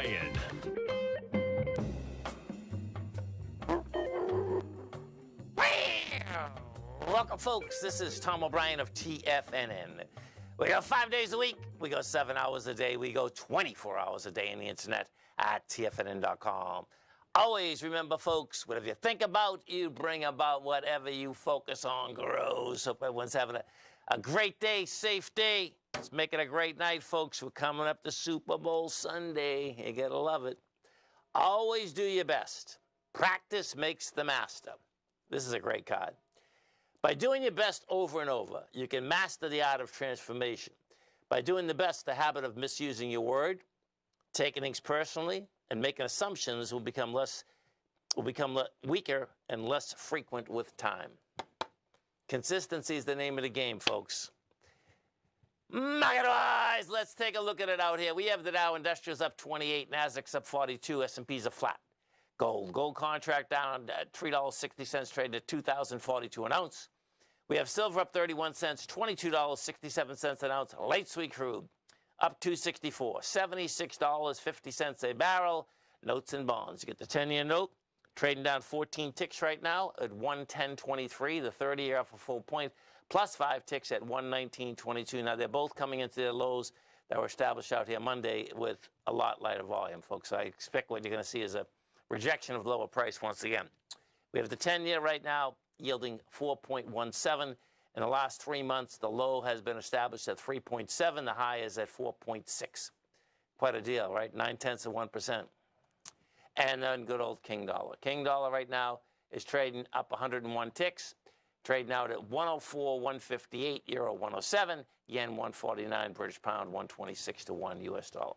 O'Brien. Welcome, folks. This is Tom O'Brien of TFNN. We go five days a week. We go seven hours a day. We go 24 hours a day on the internet at TFNN.com. Always remember, folks, whatever you think about, you bring about whatever you focus on grows. Hope everyone's having a, a great day, safe day. Let's make it a great night, folks. We're coming up to Super Bowl Sunday. You gotta love it. Always do your best. Practice makes the master. This is a great card. By doing your best over and over, you can master the art of transformation. By doing the best, the habit of misusing your word, taking things personally, and making assumptions will become less will become weaker and less frequent with time. Consistency is the name of the game, folks. Market wise, let's take a look at it out here. We have the Dow Industrials up 28, Nasdaq's up 42, S&P's are flat. Gold, gold contract down at $3.60, traded at 2,042 an ounce. We have silver up 31 cents, $22.67 an ounce. Light sweet crude up 264, $76.50 a barrel. Notes and bonds. You get the 10-year note trading down 14 ticks right now at 110.23. The 30-year up a full point, plus five ticks at 119.22. Now they're both coming into their lows that were established out here Monday with a lot lighter volume, folks. I expect what you're going to see is a rejection of lower price once again. We have the 10-year right now yielding 4.17. In the last three months, the low has been established at 3.7. The high is at 4.6. Quite a deal, right? Nine tenths of 1%. And then good old King Dollar. King Dollar right now is trading up 101 ticks, trading out at 104, 158, Euro 107, Yen 149, British Pound 126 to 1 US dollar.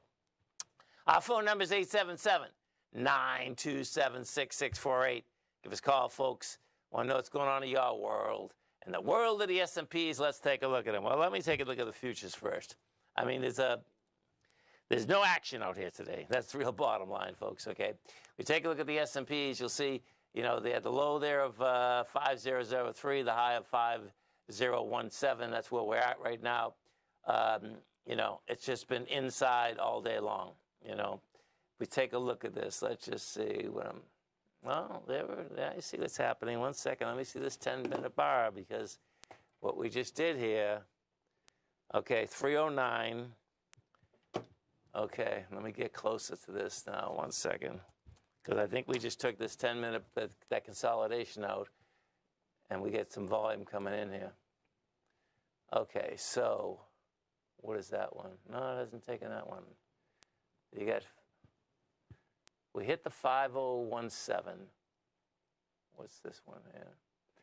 Our phone number is 877 927 6648. Give us a call, folks. Want to know what's going on in your world. In the world of the S&Ps, let's take a look at them. Well, let me take a look at the futures first. I mean, there's a there's no action out here today. That's the real bottom line, folks. Okay, we take a look at the S&Ps. You'll see, you know, they had the low there of uh, 5003, the high of 5017. That's where we're at right now. Um, you know, it's just been inside all day long. You know, we take a look at this. Let's just see what I'm. Well, there, there, I see what's happening. One second, let me see this 10-minute bar because what we just did here. Okay, 309. Okay, let me get closer to this now. One second, because I think we just took this 10-minute that, that consolidation out, and we get some volume coming in here. Okay, so what is that one? No, it hasn't taken that one. You got we hit the 5017. What's this one here?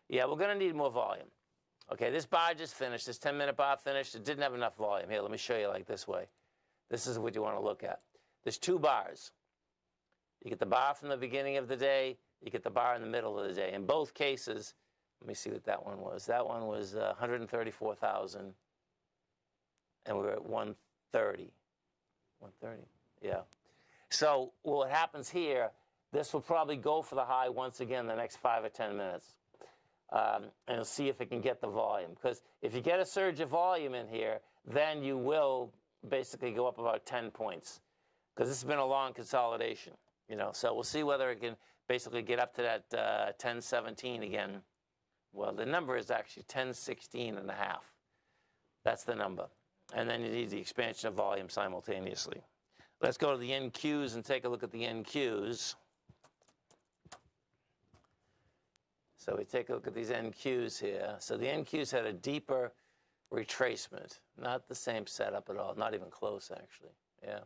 Yeah, we're to need more volume. Okay, this bar just finished. This 10-minute bar finished. It didn't have enough volume. Here, let me show you like this way. This is what you want to look at. There's two bars. You get the bar from the beginning of the day. You get the bar in the middle of the day. In both cases, let me see what that one was. That one was uh, 134,000, and we were at 130. 130, yeah. So what happens here, this will probably go for the high once again the next five or 10 minutes. Um, and see if it can get the volume. Because if you get a surge of volume in here, then you will basically go up about 10 points. Because this has been a long consolidation, you know. So we'll see whether it can basically get up to that uh, 1017 again. Well, the number is actually 1016 and a half. That's the number. And then you need the expansion of volume simultaneously. Let's go to the NQs and take a look at the NQs. So we take a look at these NQs here. So the NQs had a deeper retracement. Not the same setup at all. Not even close, actually. Yeah.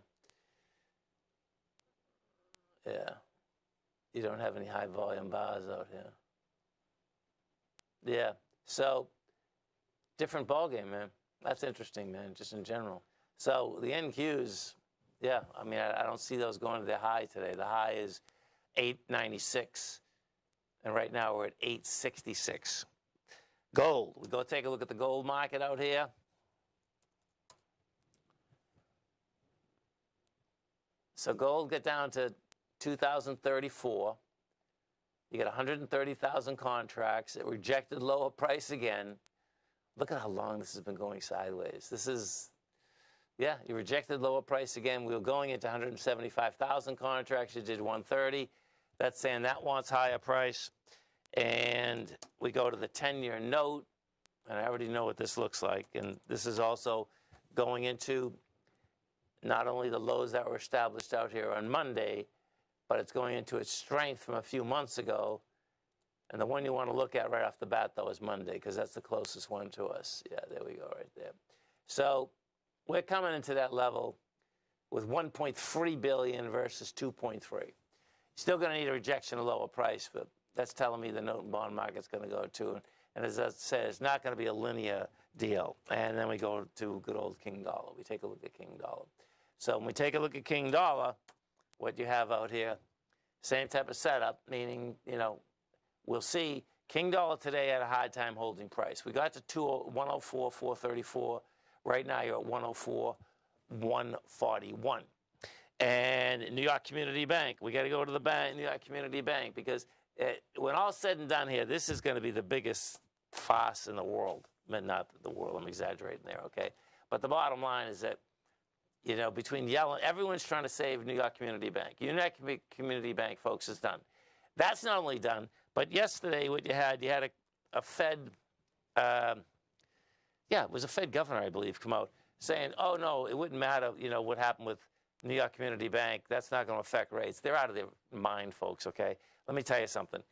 Yeah. You don't have any high volume bars out here. Yeah. So different ballgame, man. That's interesting, man, just in general. So the NQs yeah, I mean, I, I don't see those going to the high today. The high is 896, and right now we're at 866. Gold. We go take a look at the gold market out here. So gold get down to 2034. You get 130,000 contracts. It rejected lower price again. Look at how long this has been going sideways. This is Yeah, you rejected lower price again. We were going into 175,000 contracts. You did 130. That's saying that wants higher price. And we go to the 10-year note, and I already know what this looks like. And this is also going into not only the lows that were established out here on Monday, but it's going into its strength from a few months ago. And the one you want to look at right off the bat, though, is Monday, because that's the closest one to us. Yeah, there we go, right there. So we're coming into that level with 1.3 billion versus 2.3. Still going to need a rejection of lower price, that's telling me the note and bond market's going to go too. And as I said, it's not going to be a linear deal. And then we go to good old King Dollar. We take a look at King Dollar. So when we take a look at King Dollar, what you have out here, same type of setup, meaning, you know, we'll see King Dollar today at a hard time holding price. We got to 2, 104, 434. Right now you're at 104, 141. And New York Community Bank, we got to go to the bank, New York Community Bank, because it, when all said and done here, this is going to be the biggest farce in the world. Not the world, I'm exaggerating there, okay? But the bottom line is that, you know, between yelling, everyone's trying to save New York Community Bank. New York Community Bank, folks, is done. That's not only done, but yesterday what you had, you had a, a Fed, uh, yeah, it was a Fed governor, I believe, come out saying, oh, no, it wouldn't matter, you know, what happened with New York Community Bank. That's not going to affect rates. They're out of their mind, folks, okay? Let me tell you something.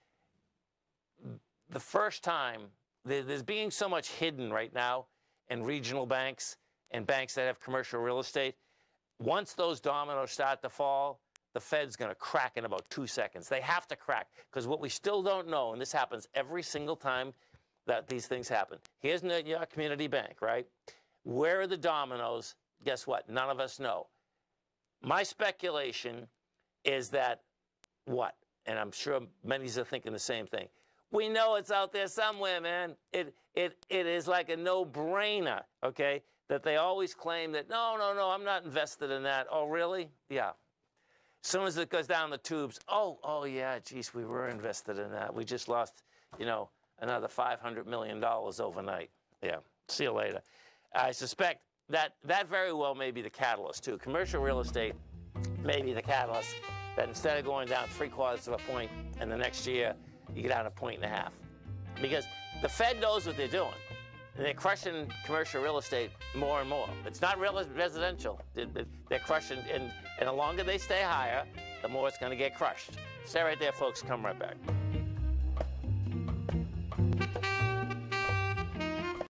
The first time, there's being so much hidden right now in regional banks and banks that have commercial real estate. Once those dominoes start to fall, the Fed's going to crack in about two seconds. They have to crack because what we still don't know, and this happens every single time that these things happen. Here's New York Community Bank, right? Where are the dominoes? Guess what? None of us know. My speculation is that what? And I'm sure many are thinking the same thing. We know it's out there somewhere, man. It, it, it is like a no-brainer, okay, that they always claim that, no, no, no, I'm not invested in that. Oh, really? Yeah. As soon as it goes down the tubes, oh, oh, yeah, geez, we were invested in that. We just lost, you know, another $500 million overnight. Yeah, see you later. I suspect that that very well may be the catalyst, too. Commercial real estate may be the catalyst that instead of going down three quarters of a point in the next year, you get down a point and a half. Because the Fed knows what they're doing. And they're crushing commercial real estate more and more. It's not real residential. They're crushing, and, and the longer they stay higher, the more it's going to get crushed. Stay right there, folks. Come right back.